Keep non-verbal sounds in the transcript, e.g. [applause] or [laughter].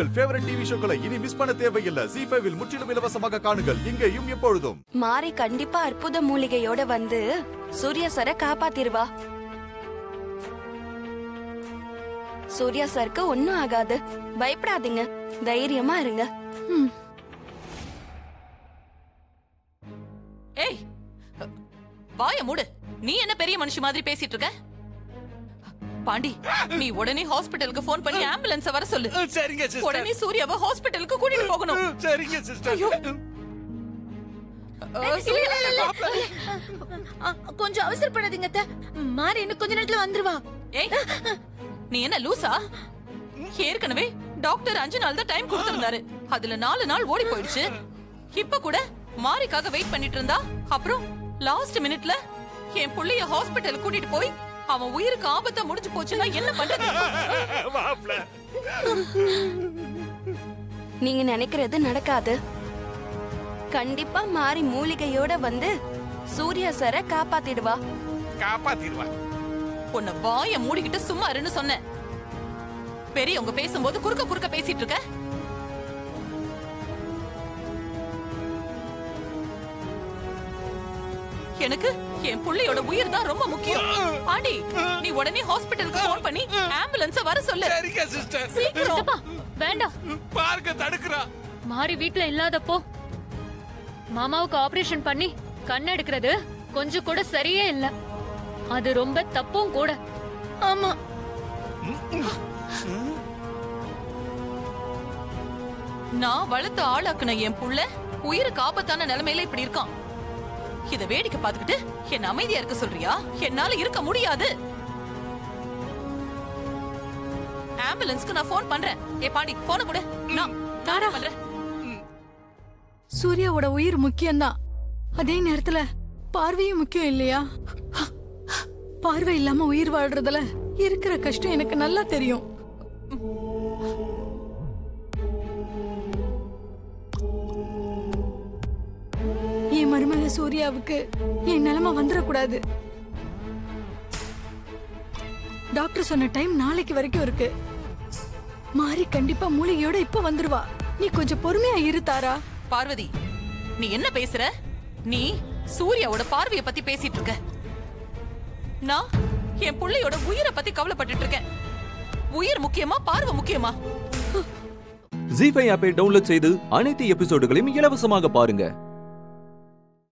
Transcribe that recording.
உங்கள் favourite TV ஷோக்களை இனி miss பண்ண தேவையில்லை. ஜி ஃபைவில் முற்றிலும் இலவசமாக காணுங்கள். இங்கேயும் எப்பொழுதும். மாறி கண்டிப்பா அற்புத மூலிகையோட வந்து சூர்யா சார காப்பாத்திருவா. சூர்யா சாருக்கு ஒண்ணும் ஆகாது. பயப்படாதீங்க. தைரியமா இருங்க. ஏய் வாய மூடு. நீ என்ன பெரிய மனுஷி மாதிரி பேசிட்டு இருக்க? பாண்டி நீ உடனே ஹாஸ்பிடலுக்கு ஃபோன் பண்ணி ஆம்புலன்ஸ வர சொல்லு. சரிங்க உடனே சூர்யாவை ஹாஸ்பிடலுக்கு கூட்டிட்டு போகணும். சரிங்க சிஸ்டர் அ, கொஞ்சம் அவசரப்படாதீங்க அத்தை. மாறி இன்னும் கொஞ்ச நேரத்துல வந்துருவா. ஏய் நீ என்ன லூசா? ஏற்கனவே டாக்டர் அஞ்சு நாள் தான் டைம் கொடுத்திருந்தாரு. அதுல நாலு நாள் ஓடி போயிடுச்சு. இப்ப கூட மாரிக்காக வெயிட் பண்ணிட்டு இருந்தா அப்புறம் லாஸ்ட் மினிட்ல என் புள்ளைய ஹாஸ்பிட்டல் கூட்டிட்டு போய் அவன் உயிருக்கு ஆபத்தா முடிஞ்சு போச்சுன்னா என்ன பண்றது? [laughs] மாப்ள நீங்க நினைக்கிறது நடக்காது. கண்டிப்பா மாறி மூலிகையோட வந்து சூர்யா சார காப்பாத்திடுவா. காப்பாத்திடுவா. உன்னை வாய மூடிக்கிட்டு சும்மா இருன்னு சொன்னேன். பெரியவங்க பேசும்போது குறுக்க குறுக்க பேசிட்டு இருக்க. எனக்கு? என் புள்ளையோட உயிர் தான் ரொம்ப முக்கியம். பாண்டி நீ உடனே ஹாஸ்பிடலுக்கு ஃபோன் பண்ணி ஆம்புலன்ஸ வர சொல்லு. சரிங்க சிஸ்டர் சீக்கிரம். வேண்டாம். பார்க்க தடுக்கிறா. மாறி வீட்ல இல்லாதப்போ மாமாவுக்கு ஆபரேஷன் பண்ணி கண் எடுக்கிறது கொஞ்சம் கூட சரியே இல்ல. அது ரொம்ப தப்பும் கூட. ஆமா. நான் வளர்த்து ஆளாக்குன என் புள்ள உயிருக்கு ஆபத்தான நிலைமையில இப்படி இருக்கான். இத வேடிக்கை பார்த்துக்கிட்டு என்ன அமைதியா இருக்க சொல்றியா? என்னால இருக்க முடியாது. ஆம்புலன்ஸ்க்கு நான் ஃபோன் பண்றேன். ஏ பாண்டி போன கூட. நான் நானே பண்றேன். சூர்யாவோட உயிர் முக்கியம்தான். அதே நேரத்துல பார்வையும் முக்கியம் இல்லையா? பார்வை இல்லாம உயிர் வாழ்றதுல இருக்கிற கஷ்டம் எனக்கு நல்லா தெரியும். சூர்யாவுக்கு என் நிலைமை வந்துடக்கூடாது டாக்டர் சொன்ன டைம் நாளைக்கு வரைக்கும் இருக்கு. மாறி கண்டிப்பா மூலிகையோட இப்ப வந்துருவா. நீ கொஞ்சம் பொறுமையா இரு தாரா. பார்வதி நீ என்ன பேசுற? நீ சூர்யாவோட பார்வைய பத்தி பேசிட்டு இருக்க. நான் என் புள்ளையோட உயிரை பத்தி கவலைப்பட்டுட்டு இருக்கேன். உயிர் முக்கியமா பார்வை முக்கியமா? ஜி ஃபைவ் ஆப்பை டவுன்லோட் செய்து அனைத்து எபிசோடுகளையும் இலவசமாக பாருங்க.